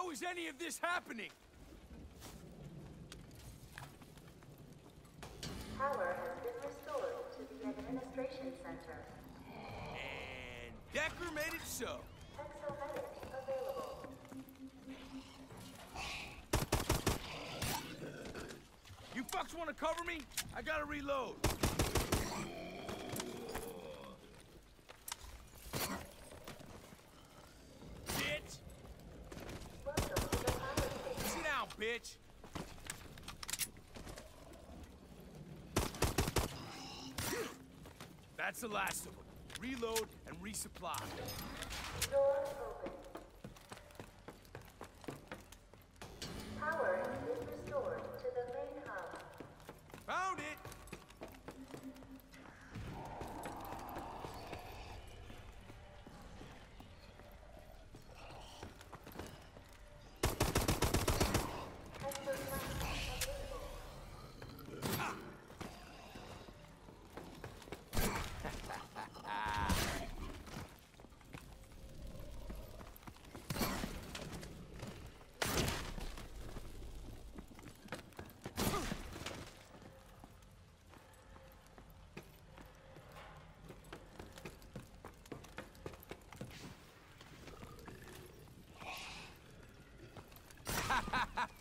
How is any of this happening? Power has been restored to the administration center. And Decker made it so. Exomedic available. You fucks want to cover me? I gotta reload. Bitch! Welcome to the power station. Sit down, bitch! That's the last of them. Reload and resupply.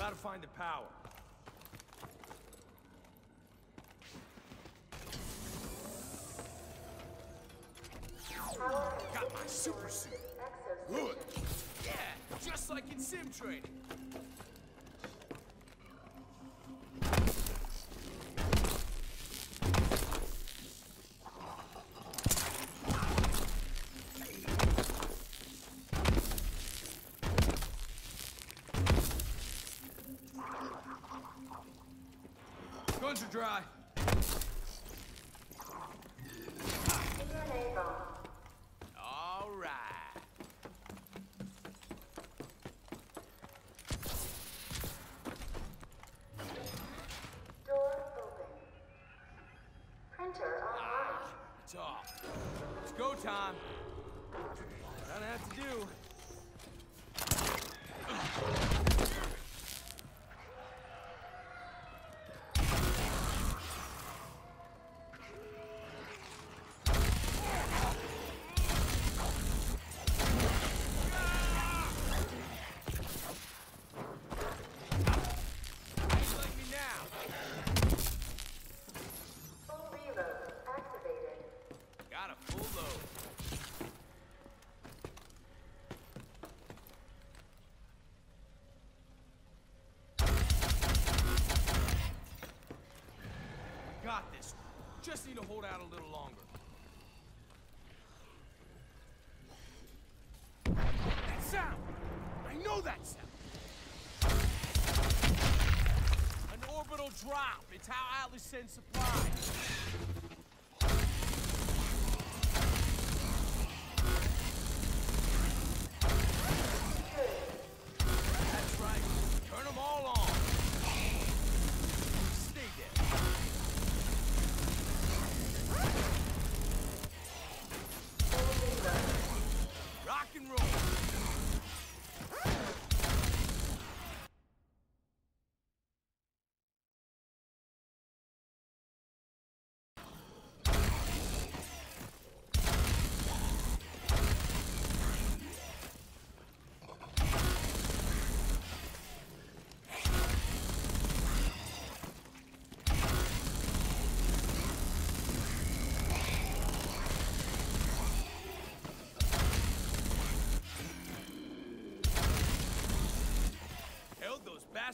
Gotta find the power. Power Got my super suit. Good. Yeah, just like in sim training. Dry. Just need to hold out a little longer. That sound! I know that sound! An orbital drop. It's how Atlas sends supplies.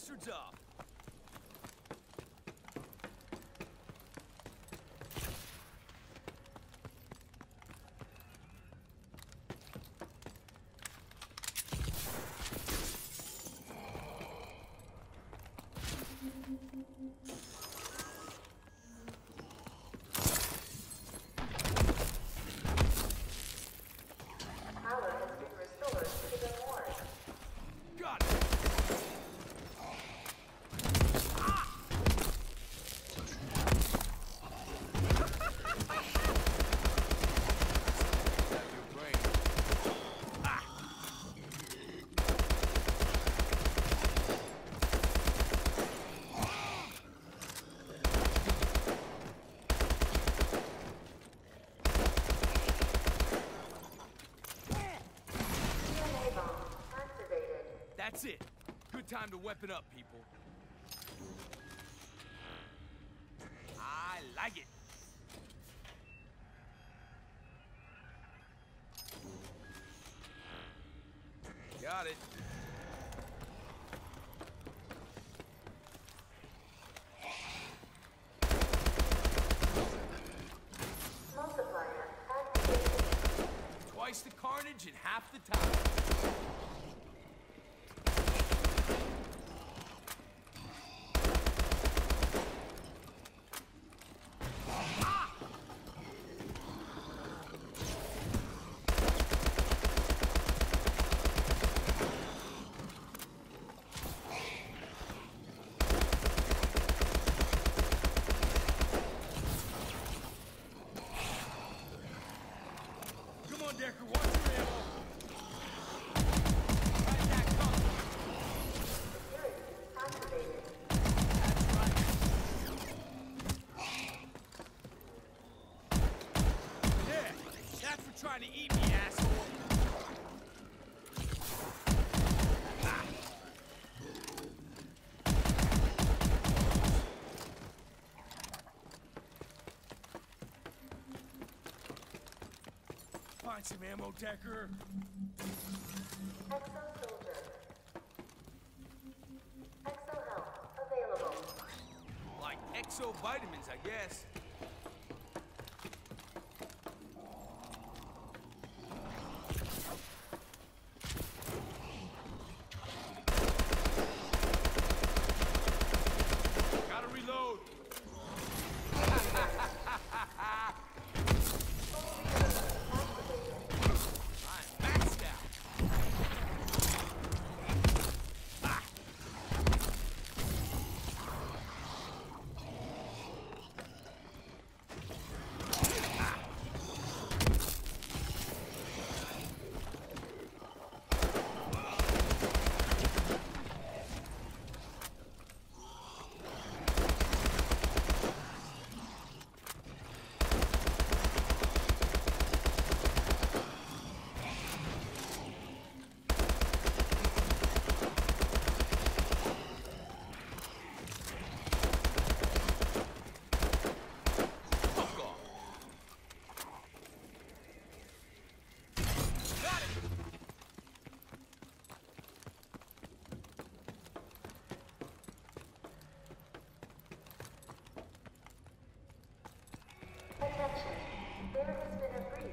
extra job. That's it. Good time to weapon up, people. I like it. Some ammo, Decker? Exo soldier. Exo health available. Like exo vitamins, I guess.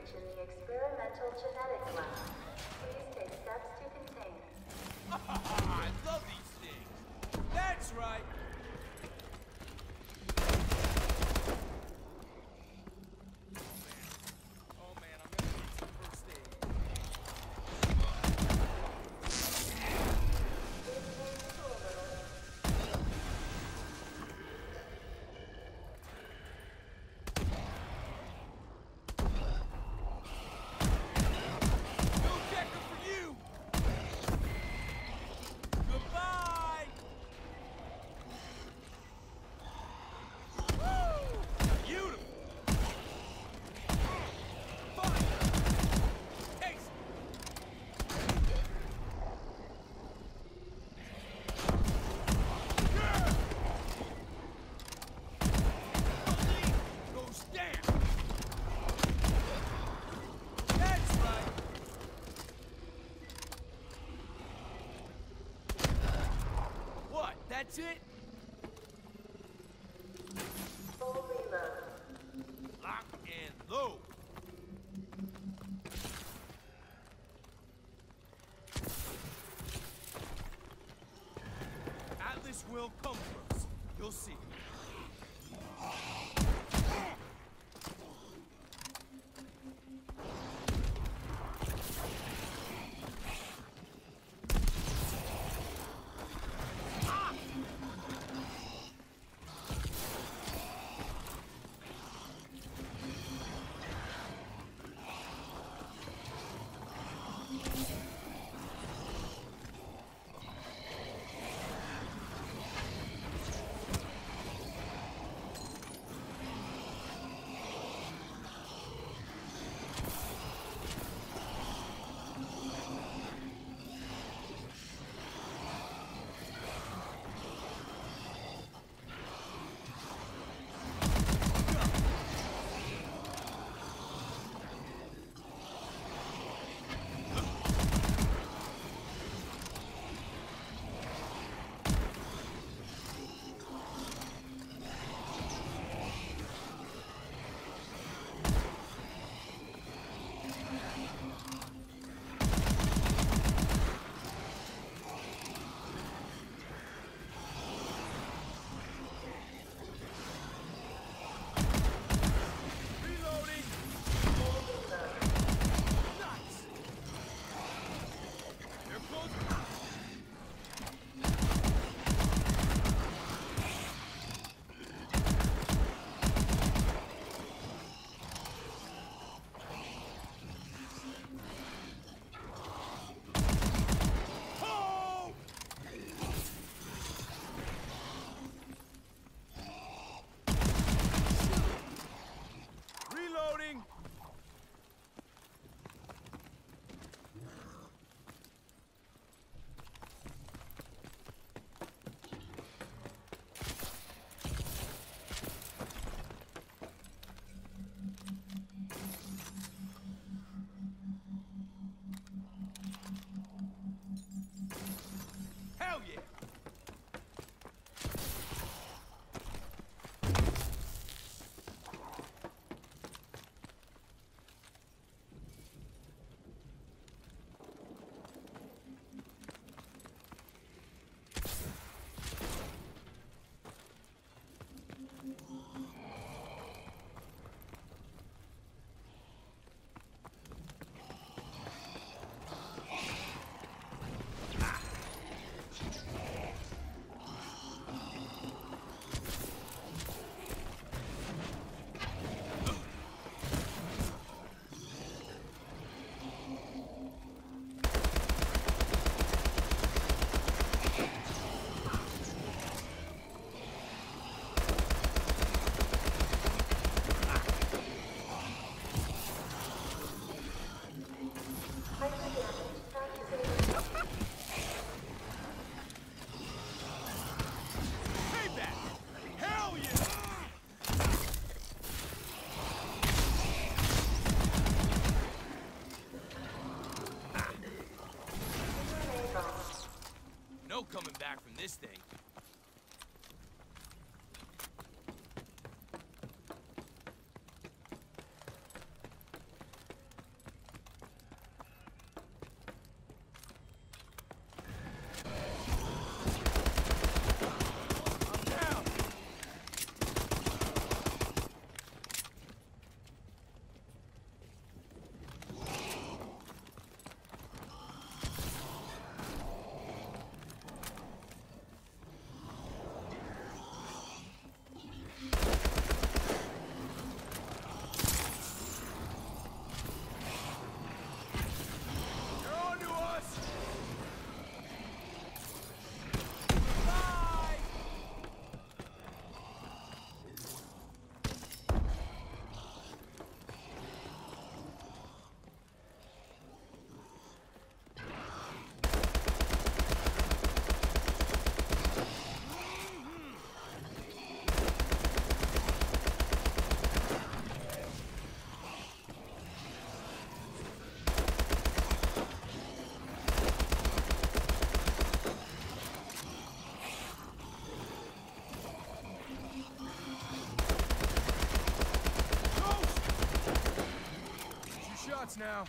In the experiment. That's it. Lock and load. Atlas will come. this thing. now.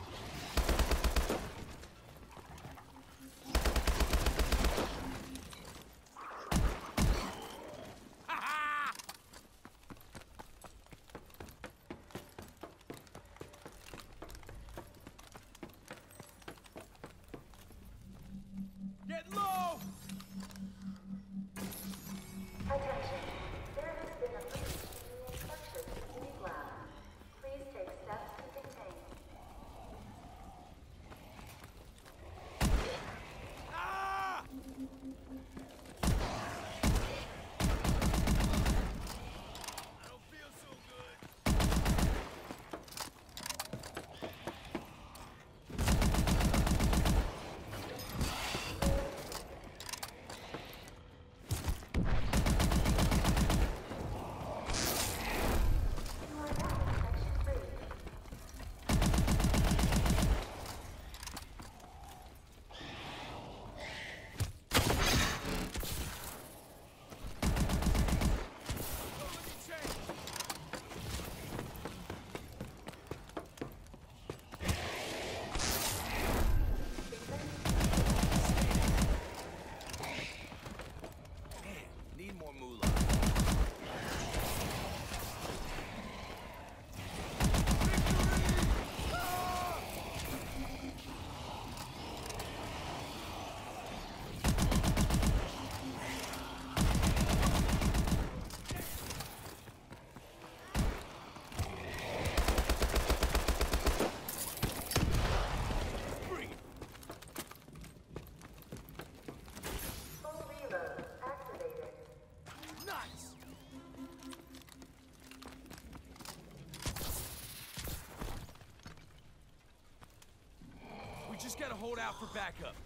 Hold out for backup.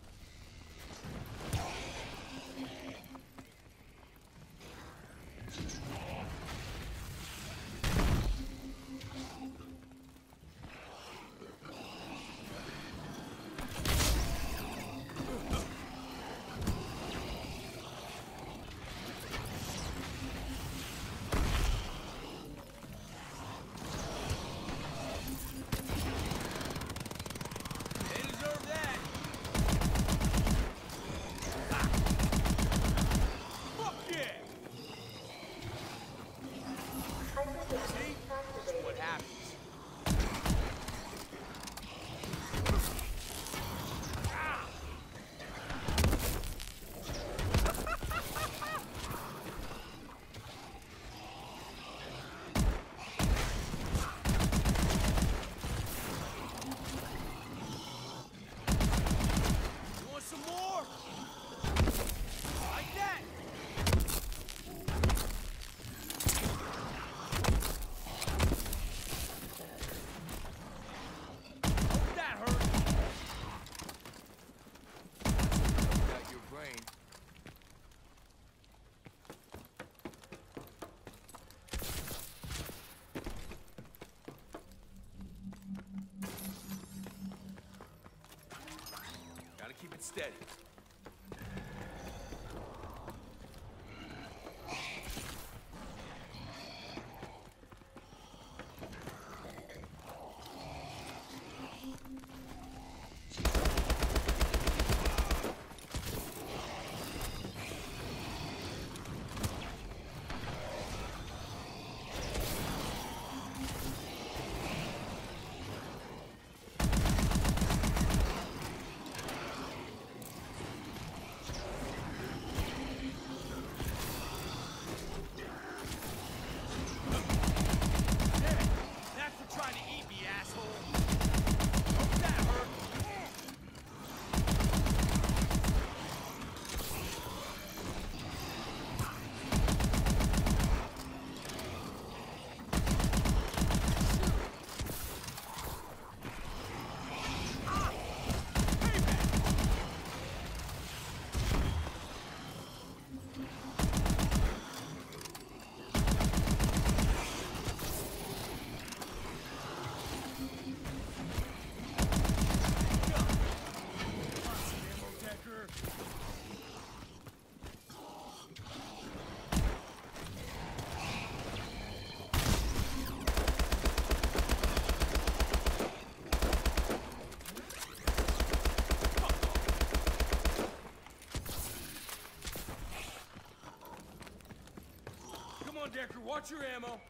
Decker. Watch your ammo.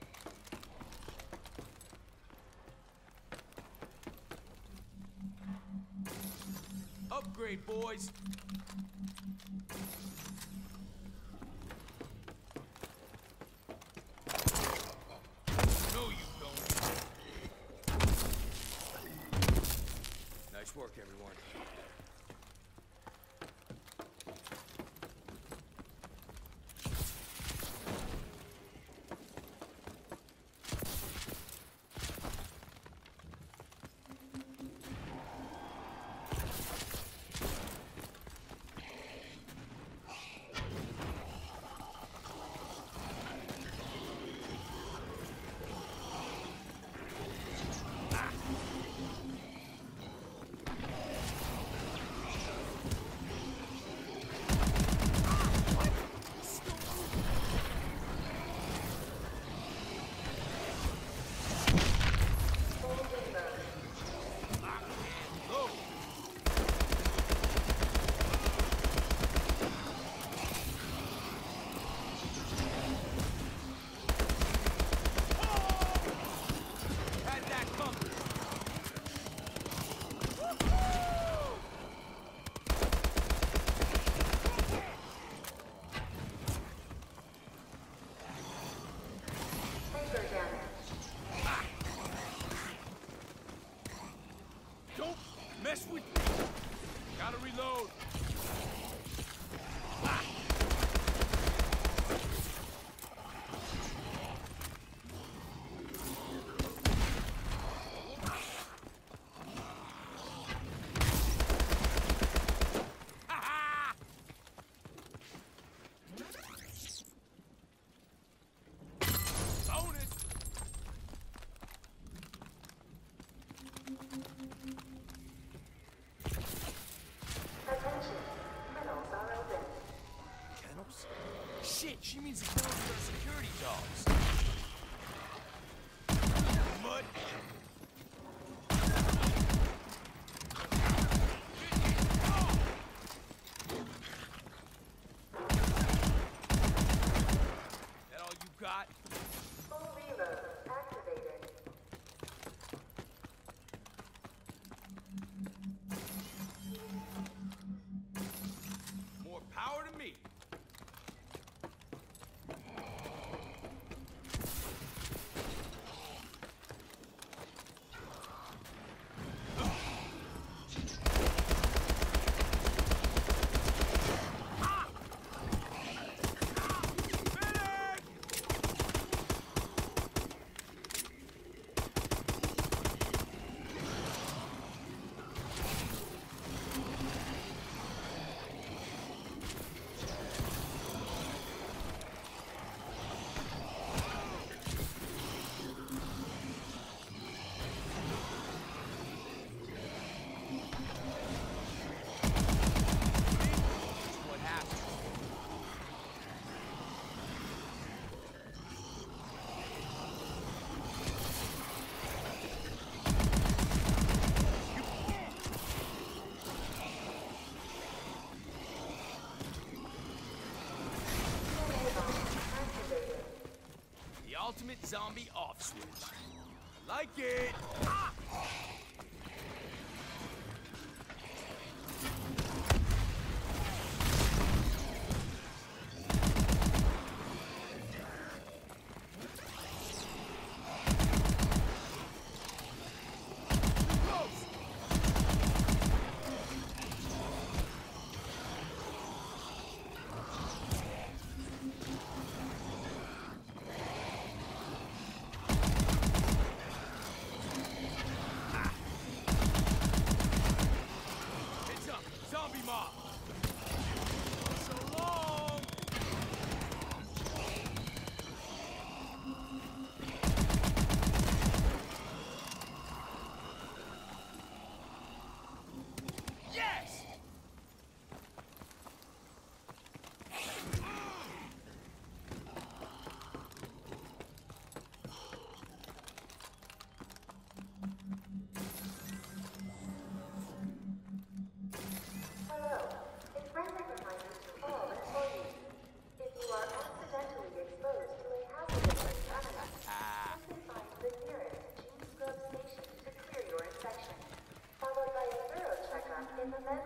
Upgrade, boys. No, you don't. Nice work, everyone. Load. Had that coming. Taser damage. Don't mess with me. Gotta reload. She means the kennels are the security dogs. Mud. That all you got? Full reload activated. More power to me. Medic! What happened? Activated. The ultimate zombie off switch. I like it. and the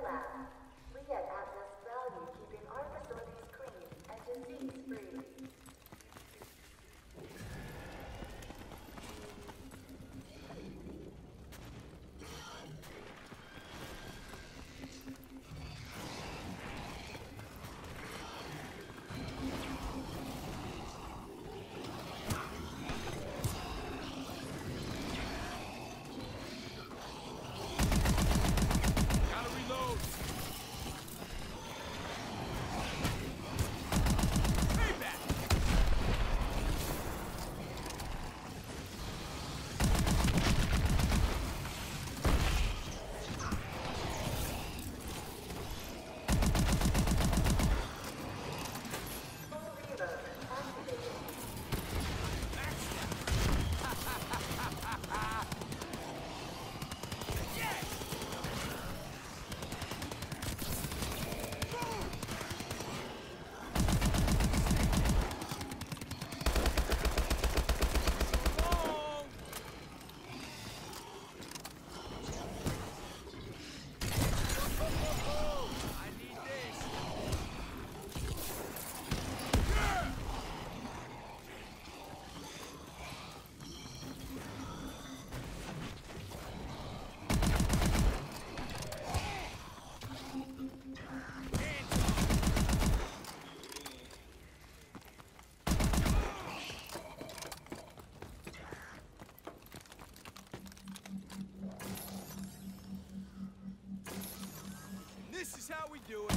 how we do it.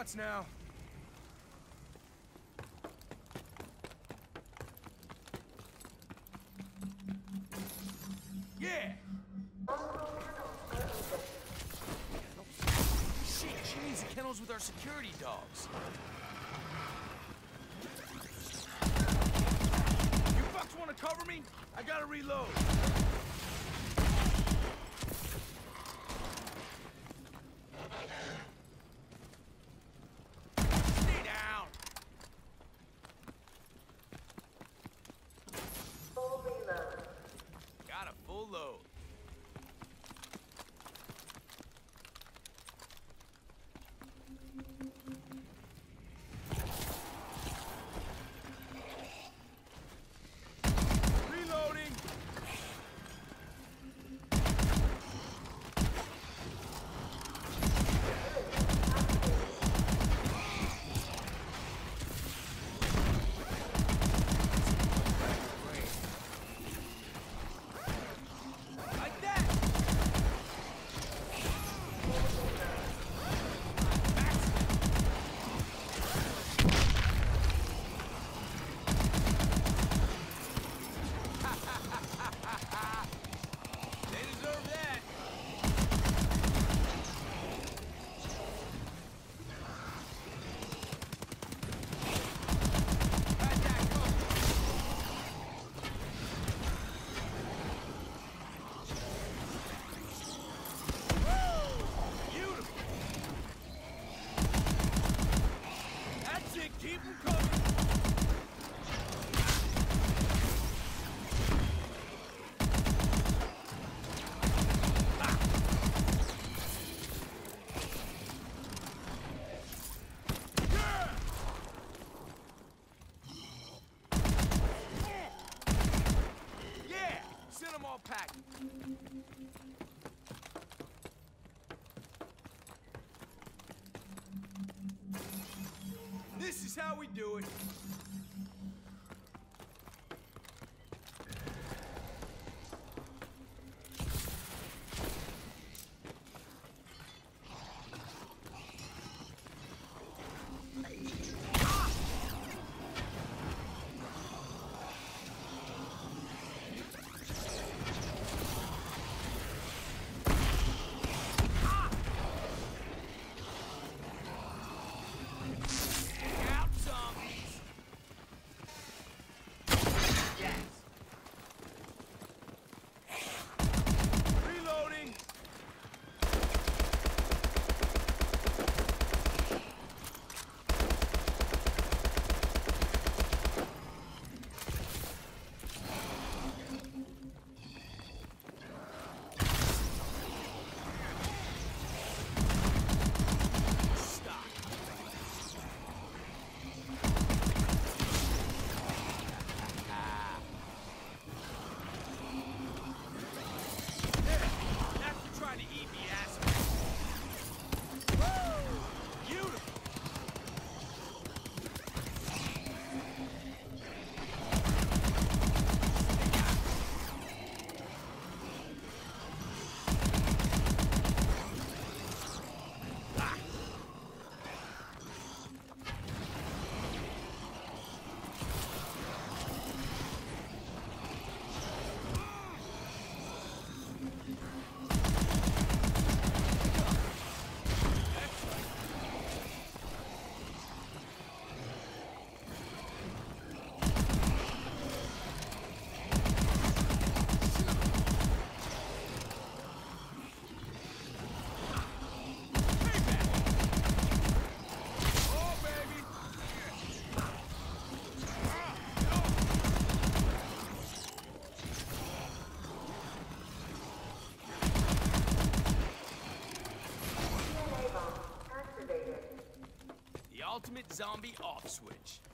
shots now. Yeah! Shit, she needs the kennels with our security dogs. You fucks wanna cover me? I gotta reload. Zombie off switch.